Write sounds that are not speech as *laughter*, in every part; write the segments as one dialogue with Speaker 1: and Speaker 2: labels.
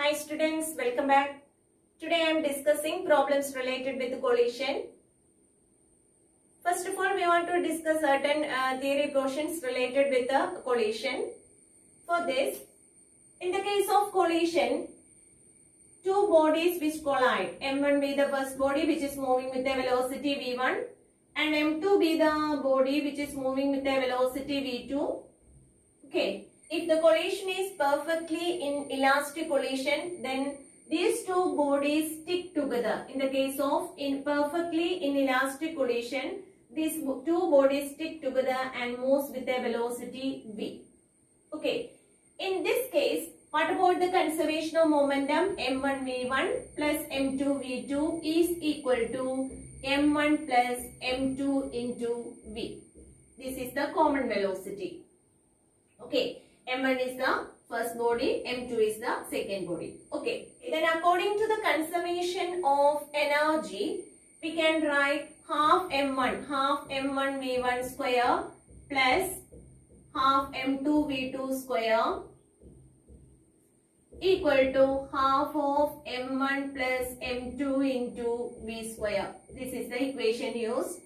Speaker 1: Hi students, welcome back. Today I am discussing problems related with collision. First of all, we want to discuss certain uh, theory portions related with the collision. For this, in the case of collision, two bodies which collide, M1 be the first body which is moving with the velocity V1 and M2 be the body which is moving with the velocity V2. Okay, if the collision is perfectly inelastic collision, then these two bodies stick together. In the case of in perfectly inelastic collision, these two bodies stick together and moves with a velocity v. Okay, in this case, what about the conservation of momentum? m1 v1 plus m2 v2 is equal to m1 plus m2 into v. This is the common velocity. Okay, M1 is the first body, M2 is the second body. Okay, then according to the conservation of energy, we can write half M1, half M1 V1 square plus half M2 V2 square equal to half of M1 plus M2 into V square. This is the equation used.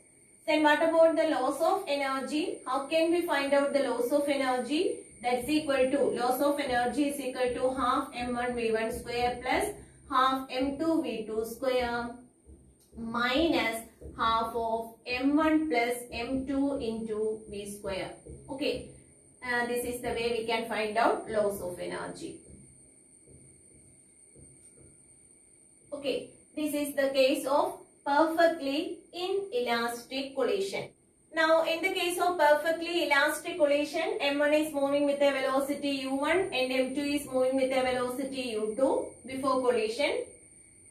Speaker 1: Then what about the loss of energy? How can we find out the loss of energy? That's equal to, loss of energy is equal to half m1 v1 square plus half m2 v2 square minus half of m1 plus m2 into v square. Okay, uh, this is the way we can find out loss of energy. Okay, this is the case of perfectly inelastic collision. Now, in the case of perfectly elastic collision, M1 is moving with a velocity u1 and M2 is moving with a velocity u2 before collision.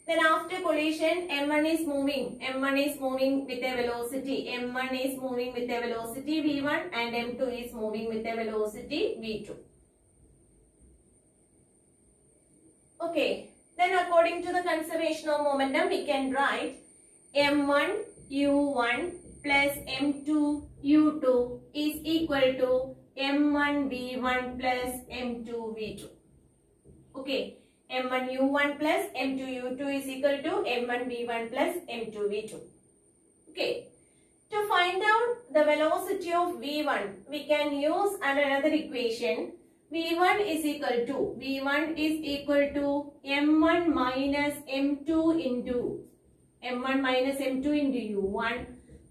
Speaker 1: Then after collision, M1 is moving. M1 is moving with a velocity. M1 is moving with a velocity v1 and M2 is moving with a velocity v2. Okay. Then according to the conservation of momentum, we can write m1 u1 plus m2 u2 is equal to m1 v1 plus m2 v2. Okay, m1 u1 plus m2 u2 is equal to m1 v1 plus m2 v2. Okay, to find out the velocity of v1, we can use another equation. v1 is equal to, v1 is equal to m1 minus m2 into m1 minus m2 into u1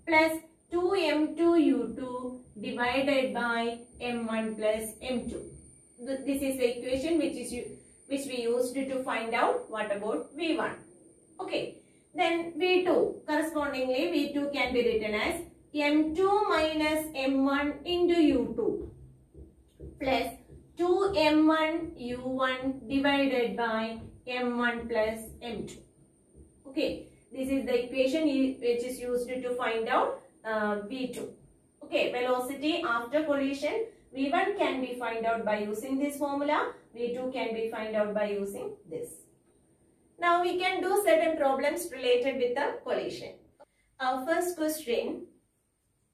Speaker 1: plus 2m2 u2 divided by m1 plus m2. This is the equation which is which we used to find out what about v1. Okay. Then v2 correspondingly v2 can be written as m2 minus m1 into u2 plus 2m1 u1 divided by m1 plus m2. Okay. This is the equation which is used to find out uh, V2. Okay, velocity after collision, V1 can be find out by using this formula, V2 can be find out by using this. Now we can do certain problems related with the collision. Our first question,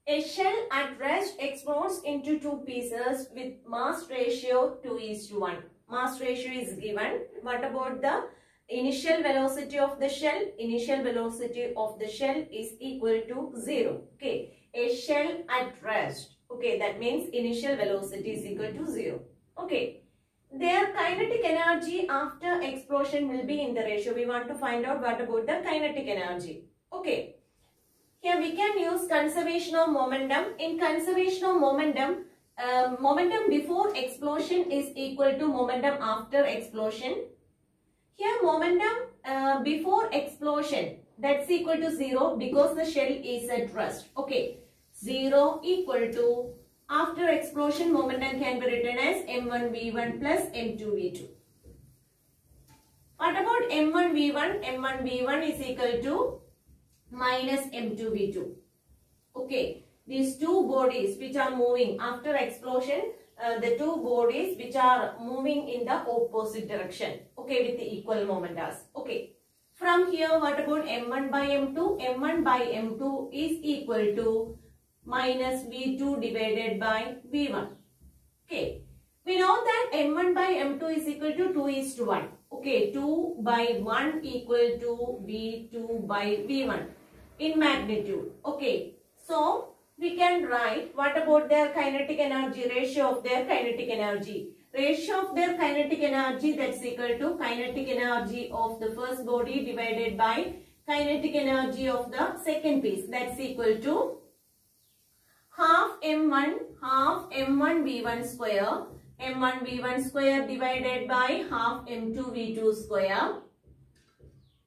Speaker 1: a shell at rest explodes into two pieces with mass ratio 2 is to 1. Mass ratio is given. What about the initial velocity of the shell initial velocity of the shell is equal to 0 okay? A shell at rest okay? That means initial velocity is equal to 0 okay? Their kinetic energy after explosion will be in the ratio. We want to find out what about the kinetic energy okay? Here we can use conservation of momentum. In conservation of momentum uh, momentum before explosion is equal to momentum after explosion here momentum uh, before explosion that's equal to 0 because the shell is at rest. Okay. 0 equal to after explosion momentum can be written as m1 v1 plus m2 v2. What about m1 v1? m1 v1 is equal to minus m2 v2. Okay. These two bodies which are moving after explosion uh, the two bodies which are moving in the opposite direction okay with the equal momentas okay. From here what about m1 by m2 m1 by m2 is equal to minus v2 divided by v1 okay. We know that m1 by m2 is equal to 2 is to 1 Okay, 2 by 1 equal to V2 by V1 in magnitude. Okay, so we can write what about their kinetic energy, ratio of their kinetic energy. Ratio of their kinetic energy that's equal to kinetic energy of the first body divided by kinetic energy of the second piece. That's equal to half m1 half m1 v1 square m1 v1 square divided by half m2 v2 square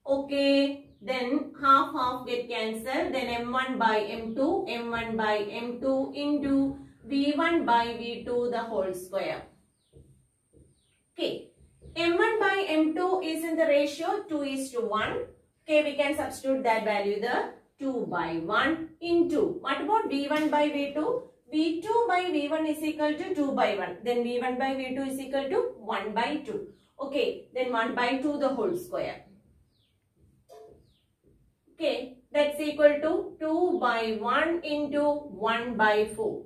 Speaker 1: okay then half half get cancelled. Then m1 by m2 m1 by m2 into v1 by v2 the whole square. Okay. M1 by m2 is in the ratio 2 is to 1 okay we can substitute that value the 2 by 1 into. What about v1 by v2 v2 by v1 is equal to 2 by 1 then v1 by v2 is equal to 1 by 2 okay then 1 by 2 the whole square Okay, that's equal to 2 by 1 into 1 by 4.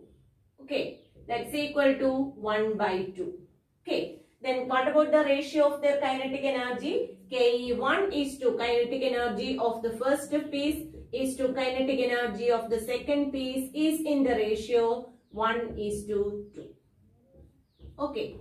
Speaker 1: Okay, that's equal to 1 by 2. Okay, then what about the ratio of their kinetic energy? Ke1 is to kinetic energy of the first piece is to kinetic energy of the second piece is in the ratio 1 is to 2. Okay.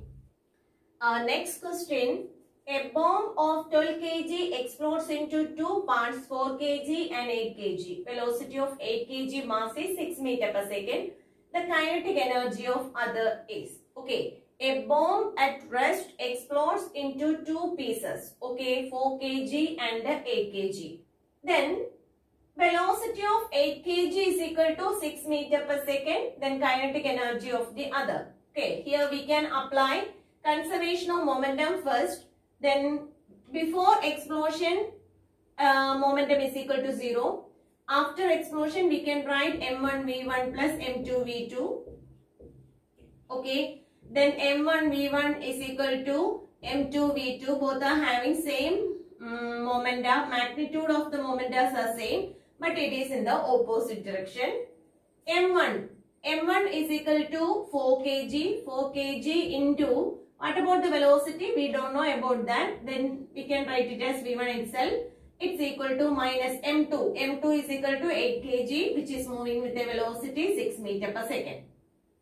Speaker 1: Uh, next question. A bomb of 12 kg explodes into two parts 4 kg and 8 kg. Velocity of 8 kg mass is 6 meter per second. The kinetic energy of other is. Okay. A bomb at rest explodes into two pieces. Okay. 4 kg and 8 kg. Then velocity of 8 kg is equal to 6 meter per second. Then kinetic energy of the other. Okay. Here we can apply conservation of momentum first then before explosion, uh, momentum is equal to 0. After explosion, we can write m1 v1 plus m2 v2. Okay. Then m1 v1 is equal to m2 v2. Both are having same um, momenta. Magnitude of the momentas are same. But it is in the opposite direction. m1. m1 is equal to 4 kg. 4 kg into what about the velocity? We don't know about that. Then we can write it as V1 itself. It's equal to minus M2. M2 is equal to 8 kg which is moving with a velocity 6 meter per second.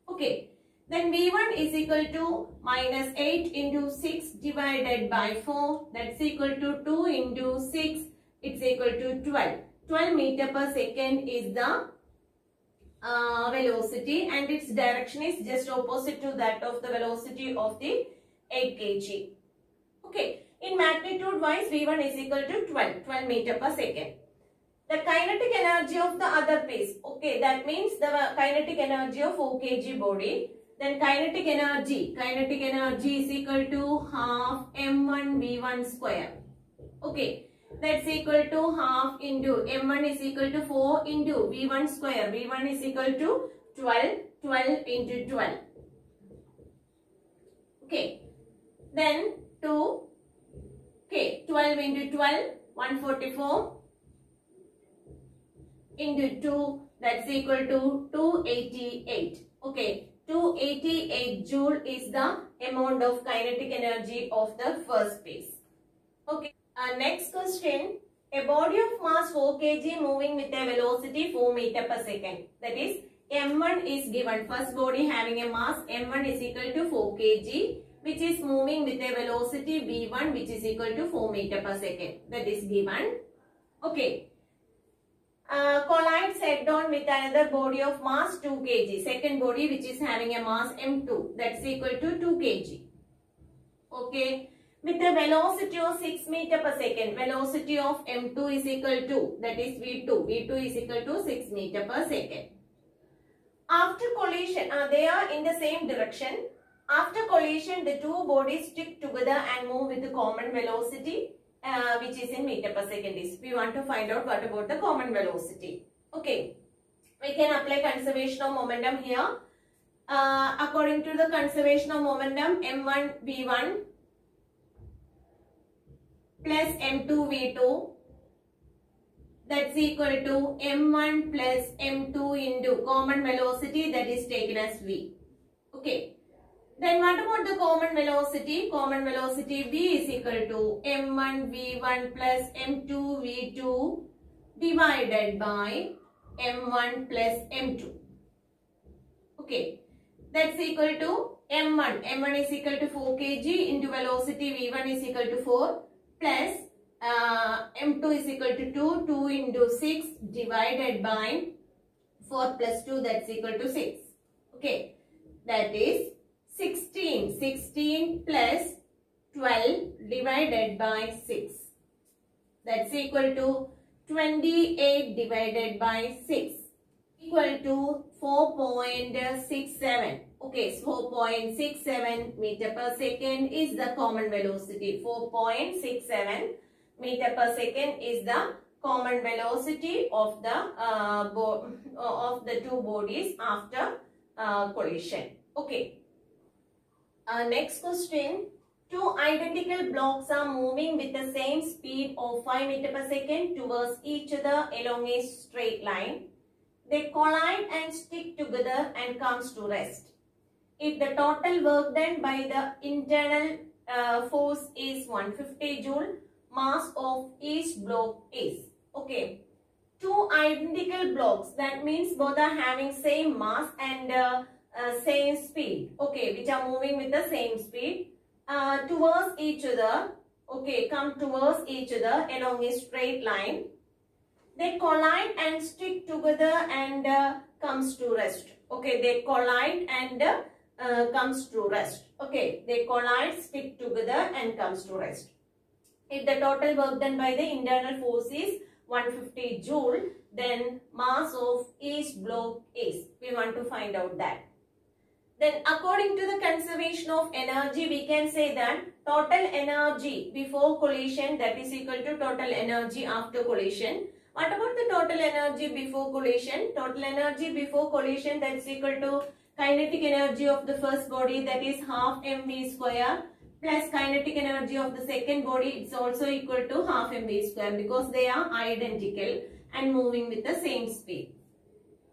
Speaker 1: Okay. Then V1 is equal to minus 8 into 6 divided by 4. That's equal to 2 into 6. It's equal to 12. 12 meter per second is the uh, velocity and its direction is just opposite to that of the velocity of the 8 kg. Okay, in magnitude wise V1 is equal to 12, 12 meter per second. The kinetic energy of the other piece, okay, that means the kinetic energy of 4 kg body. Then kinetic energy, kinetic energy is equal to half m1 v1 square. Okay, that's equal to half into m1 is equal to 4 into v1 square. v1 is equal to 12, 12 into 12. Okay. Then 2, okay, 12 into 12, 144 into 2, that's equal to 288. Okay, 288 joule is the amount of kinetic energy of the first piece. Okay. Uh, next question. A body of mass 4 kg moving with a velocity 4 meter per second. That is m1 is given. First body having a mass m1 is equal to 4 kg which is moving with a velocity v1 which is equal to 4 meter per second. That is given. Okay. Uh, collides head on with another body of mass 2 kg. Second body which is having a mass m2 that's equal to 2 kg. Okay with a velocity of 6 meter per second. Velocity of m2 is equal to, that is v2. v2 is equal to 6 meter per second. After collision, uh, they are in the same direction. After collision, the two bodies stick together and move with the common velocity, uh, which is in meter per second. Is we want to find out what about the common velocity. Okay, we can apply conservation of momentum here. Uh, according to the conservation of momentum, m1 v1 plus m2 v2 that's equal to m1 plus m2 into common velocity that is taken as v. Okay. Then what about the common velocity? Common velocity V is equal to m1 v1 plus m2 v2 divided by m1 plus m2. Okay, that's equal to m1. m1 is equal to 4 kg into velocity v1 is equal to 4 plus uh, m2 is equal to 2. 2 into 6 divided by 4 plus 2 that's equal to 6. Okay, that is 16. 16 plus 12 divided by 6. That's equal to 28 divided by 6 equal to 4.67. Okay, so 4.67 meter per second is the common velocity. 4.67 meter per second is the common velocity of the uh, *laughs* of the two bodies after uh, collision. Okay. Uh, next question. Two identical blocks are moving with the same speed of 5 meter per second towards each other along a straight line. They collide and stick together and comes to rest. If the total work done by the internal uh, force is 150 joule, mass of each block is. Okay. Two identical blocks. That means both are having same mass and uh, uh, same speed. Okay. Which are moving with the same speed. Uh, towards each other. Okay. Come towards each other along a straight line. They collide and stick together and uh, comes to rest. Okay. They collide and uh, comes to rest. Okay. They collide, stick together and comes to rest. If the total work done by the internal force is 150 joule, then mass of each block is. We want to find out that. Then according to the conservation of energy, we can say that total energy before collision that is equal to total energy after collision. What about the total energy before collision? Total energy before collision that is equal to kinetic energy of the first body that is half mv square plus kinetic energy of the second body it's also equal to half mv square because they are identical and moving with the same speed.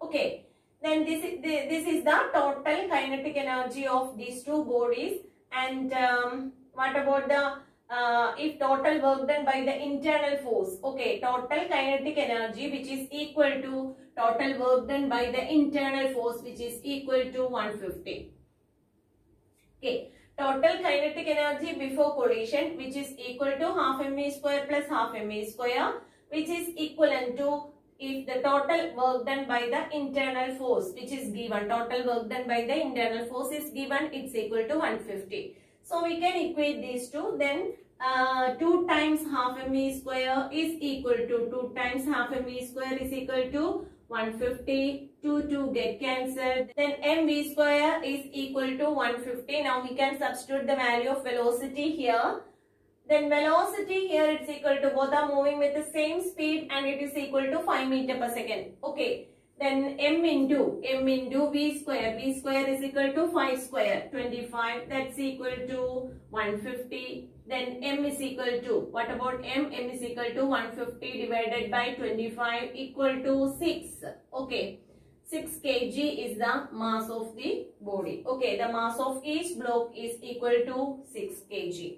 Speaker 1: Okay. Then this is, this is the total kinetic energy of these two bodies and um, what about the uh, if total work done by the internal force okay total kinetic energy which is equal to total work done by the internal force which is equal to 150 okay total kinetic energy before collision which is equal to half mv square plus half mv square which is equivalent to if the total work done by the internal force which is given total work done by the internal force is given it's equal to 150 so we can equate these two. Then uh, 2 times half mv square is equal to 2 times half mv square is equal to 150 2 2 get cancelled. Then mv square is equal to 150 now we can substitute the value of velocity here. Then velocity here it's equal to both are moving with the same speed and it is equal to 5 meter per second. Okay. Then m into m into v square. v square is equal to 5 square. 25 that's equal to 150. Then m is equal to what about m? m is equal to 150 divided by 25 equal to 6. Okay. 6 kg is the mass of the body. Okay. The mass of each block is equal to 6 kg.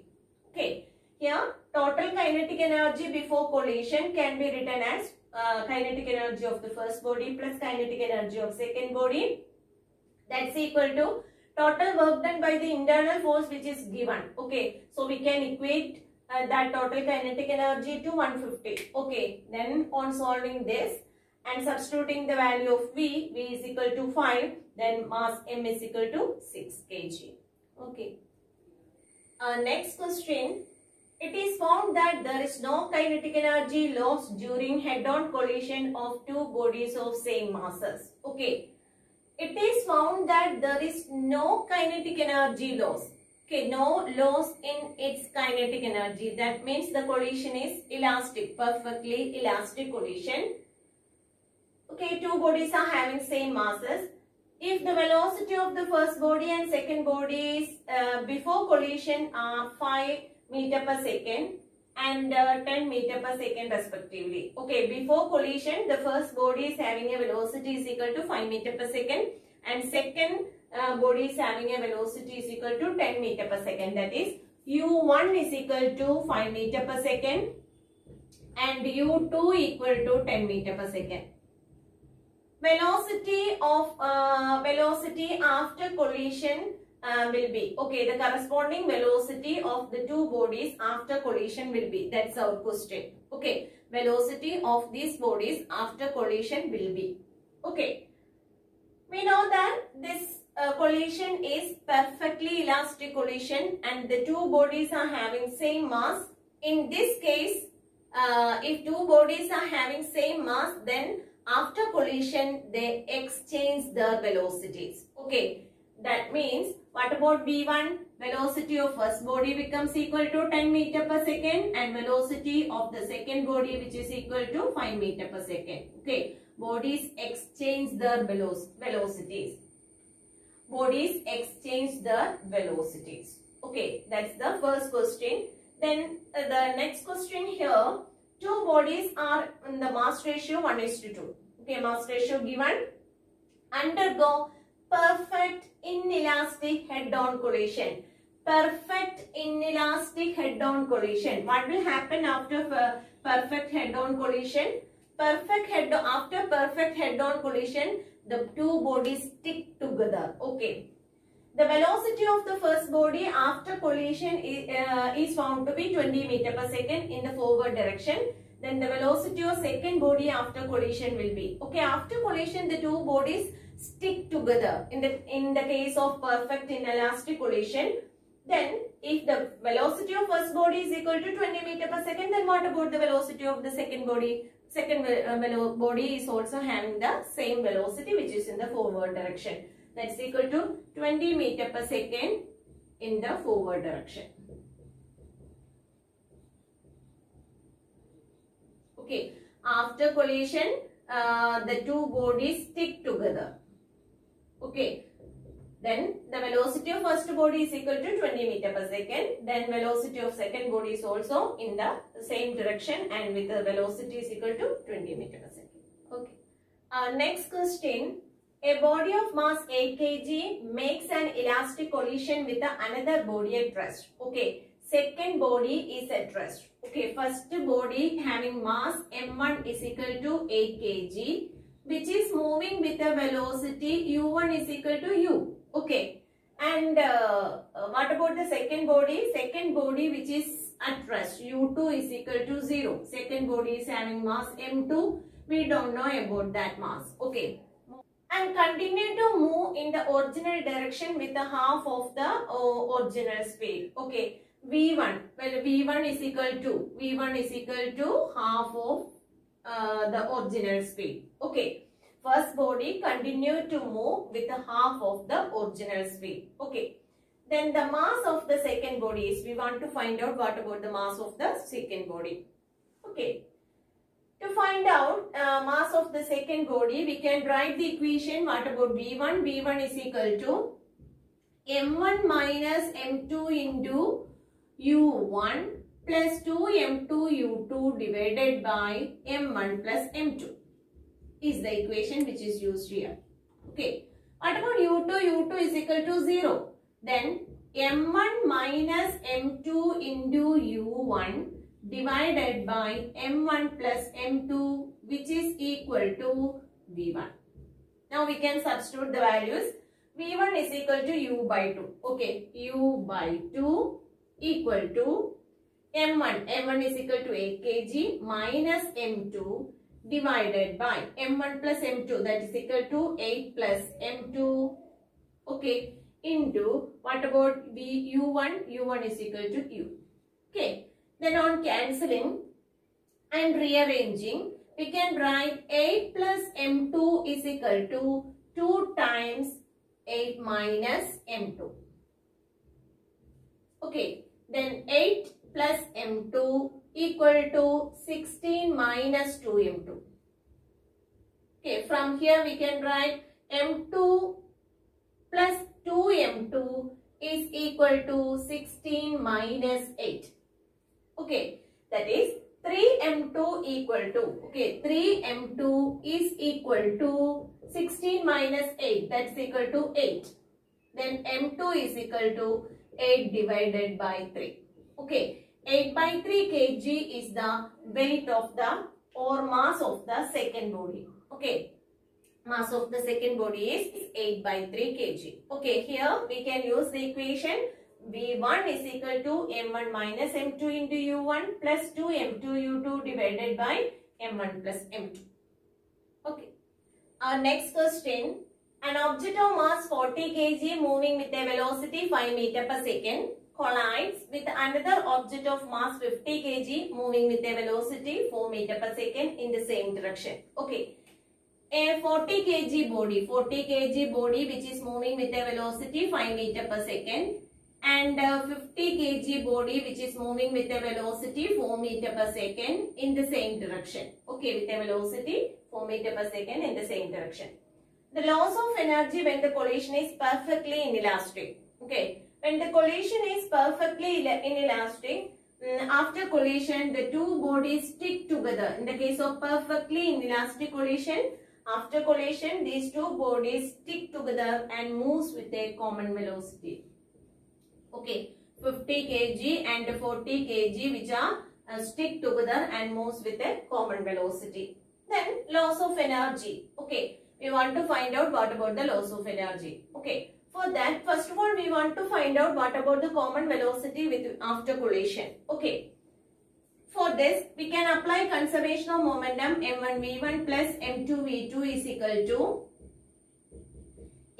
Speaker 1: Okay. Here, total kinetic energy before collision can be written as uh, kinetic energy of the first body plus kinetic energy of second body. That's equal to total work done by the internal force which is given. Okay, so we can equate uh, that total kinetic energy to 150. Okay, then on solving this and substituting the value of V, V is equal to 5, then mass M is equal to 6 kg. Okay. Uh, next question. It is found that there is no kinetic energy loss during head-on collision of two bodies of same masses. Okay. It is found that there is no kinetic energy loss. Okay, no loss in its kinetic energy. That means the collision is elastic, perfectly elastic collision. Okay, two bodies are having same masses. If the velocity of the first body and second body is uh, before collision are 5 meter per second and uh, 10 meter per second respectively. Okay, before collision, the first body is having a velocity is equal to 5 meter per second and second uh, body is having a velocity is equal to 10 meter per second. That is u1 is equal to 5 meter per second and u2 equal to 10 meter per second. Velocity of uh, velocity after collision uh, will be okay. The corresponding velocity of the two bodies after collision will be. That's our question. Okay, velocity of these bodies after collision will be. Okay, we know that this uh, collision is perfectly elastic collision and the two bodies are having same mass. In this case, uh, if two bodies are having same mass, then after collision, they exchange their velocities. Okay, that means what about V1? Velocity of first body becomes equal to 10 meter per second and velocity of the second body which is equal to 5 meter per second. Okay, bodies exchange their velocities. Bodies exchange their velocities. Okay, that's the first question. Then uh, the next question here, two bodies are in the mass ratio 1 is to 2. Okay, mass ratio given. Undergo perfect inelastic head-on collision. Perfect inelastic head-on collision. What will happen after perfect head-on collision? Perfect head after perfect head-on collision, the two bodies stick together. Okay. The velocity of the first body after collision is, uh, is found to be 20 meter per second in the forward direction. Then the velocity of second body after collision will be. Okay, after collision the two bodies stick together. In the, in the case of perfect inelastic collision, then if the velocity of first body is equal to 20 meter per second, then what about the velocity of the second body? Second uh, body is also having the same velocity which is in the forward direction. That's equal to 20 meter per second in the forward direction. Okay, after collision, uh, the two bodies stick together. Okay, then the velocity of first body is equal to 20 meter per second. Then velocity of second body is also in the same direction and with the velocity is equal to 20 meter per second. Okay. Uh, next question. A body of mass 8 kg makes an elastic collision with another body at rest. Okay. Second body is at rest. Okay. First body having mass m1 is equal to 8 kg which is moving with a velocity u1 is equal to u. Okay. And uh, what about the second body? Second body which is at rest u2 is equal to 0. Second body is having mass m2. We don't know about that mass. Okay and continue to move in the original direction with the half of the uh, original speed. Okay, V1, well V1 is equal to, V1 is equal to half of uh, the original speed. Okay, first body continue to move with the half of the original speed. Okay, then the mass of the second body is, we want to find out what about the mass of the second body. Okay, to find out uh, mass of the second body, we can write the equation what about V1? V1 is equal to M1 minus M2 into U1 plus 2 M2 U2 divided by M1 plus M2 is the equation which is used here. Okay. What about U2? U2 is equal to 0. Then M1 minus M2 into U1 divided by m1 plus m2 which is equal to v1. Now we can substitute the values. v1 is equal to u by 2. Okay, u by 2 equal to m1. m1 is equal to 8 kg minus m2 divided by m1 plus m2 that is equal to 8 plus m2. Okay, into what about v u1? u1 is equal to u. Okay. Then on cancelling and rearranging, we can write 8 plus m2 is equal to 2 times 8 minus m2. Okay, then 8 plus m2 equal to 16 minus 2m2. Okay, from here we can write m2 plus 2m2 is equal to 16 minus 8. Okay, that is 3m2 equal to, okay, 3m2 is equal to 16 minus 8, that's equal to 8. Then m2 is equal to 8 divided by 3. Okay, 8 by 3 kg is the weight of the or mass of the second body. Okay, mass of the second body is 8 by 3 kg. Okay, here we can use the equation V1 is equal to M1 minus M2 into U1 plus 2 M2 U2 divided by M1 plus M2. Okay. Our next question. An object of mass 40 kg moving with a velocity 5 meter per second collides with another object of mass 50 kg moving with a velocity 4 meter per second in the same direction. Okay. A 40 kg body, 40 kg body which is moving with a velocity 5 meter per second and uh, 50 kg body which is moving with a velocity 4 meter per second in the same direction. Okay, with a velocity 4 meter per second in the same direction. The loss of energy when the collision is perfectly inelastic. Okay, when the collision is perfectly inelastic, mm, after collision the two bodies stick together. In the case of perfectly inelastic collision, after collision these two bodies stick together and moves with a common velocity. Okay? 50 kg and 40 kg which are uh, stick together and moves with a common velocity. Then loss of energy. Okay we want to find out what about the loss of energy. Okay. For that first of all we want to find out what about the common velocity with after collision. Okay. For this we can apply conservation of momentum m1 v1 plus m2 v2 is equal to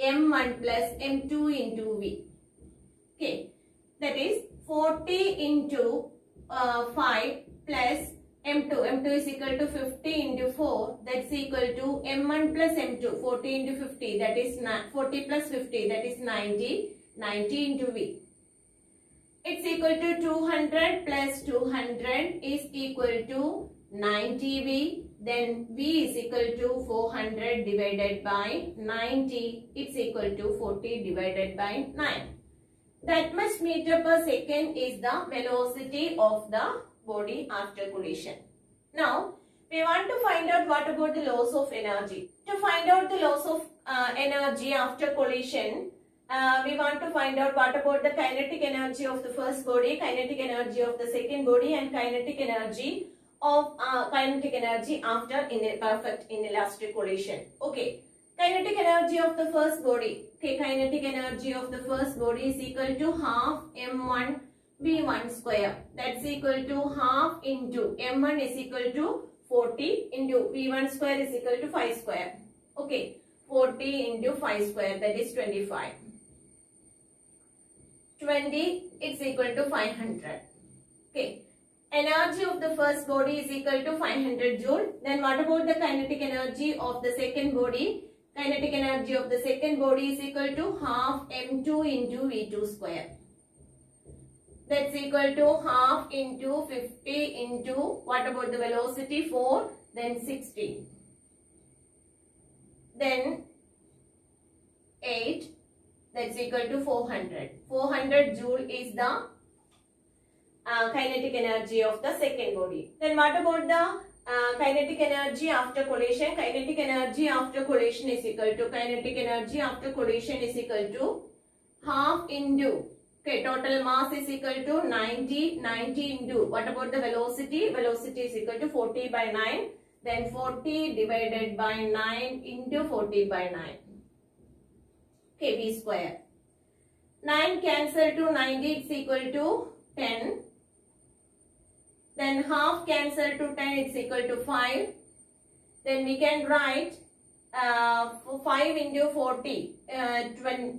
Speaker 1: m1 plus m2 into v. Okay, that is 40 into uh, 5 plus M2. M2 is equal to 50 into 4. That's equal to M1 plus M2. 40 into 50. That is 40 plus 50. That is 90. 90 into V. It's equal to 200 plus 200 is equal to 90V. Then V is equal to 400 divided by 90. It's equal to 40 divided by 9 that much meter per second is the velocity of the body after collision. Now, we want to find out what about the loss of energy. To find out the loss of uh, energy after collision, uh, we want to find out what about the kinetic energy of the first body, kinetic energy of the second body and kinetic energy of uh, kinetic energy after in perfect inelastic collision. Okay. Kinetic energy of the first body. Okay, kinetic energy of the first body is equal to half m1 v1 square. That's equal to half into m1 is equal to 40 into v1 square is equal to 5 square. Okay, 40 into 5 square that is 25. 20 is equal to 500. Okay, energy of the first body is equal to 500 joule. Then what about the kinetic energy of the second body? kinetic energy of the second body is equal to half m2 into v2 square. That's equal to half into 50 into what about the velocity 4 then 60. Then 8 that's equal to 400. 400 joule is the uh, kinetic energy of the second body. Then what about the uh, kinetic energy after collision. Kinetic energy after collision is equal to kinetic energy after collision is equal to half into okay total mass is equal to 90 90 into what about the velocity? Velocity is equal to 40 by 9 then 40 divided by 9 into 40 by 9 okay v square. 9 cancel to 90 it's equal to 10 then half cancel to 10 it's equal to 5. Then we can write uh, 5 into 40, uh,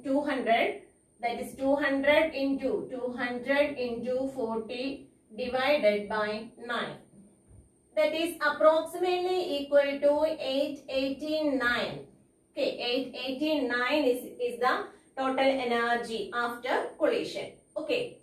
Speaker 1: 200. That is 200 into 200 into 40 divided by 9. That is approximately equal to 889. Okay, 889 is, is the total energy after collision. Okay.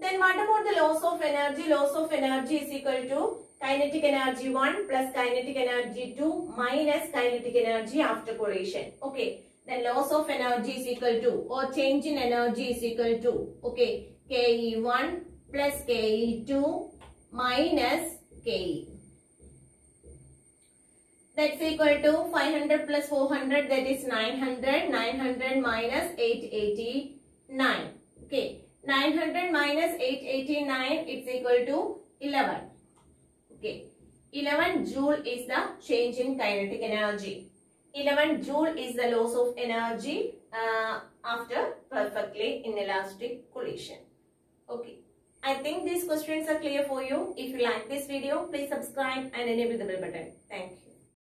Speaker 1: Then what about the loss of energy? Loss of energy is equal to kinetic energy 1 plus kinetic energy 2 minus kinetic energy after collision. Okay. Then loss of energy is equal to or change in energy is equal to okay KE1 plus KE2 minus K. That's equal to 500 plus 400 that is 900. 900 minus 889. Okay. 900 minus 889 it's equal to 11. Okay. 11 joule is the change in kinetic energy. 11 joule is the loss of energy uh, after perfectly inelastic collision. Okay. I think these questions are clear for you. If you like this video, please subscribe and enable the bell button. Thank you.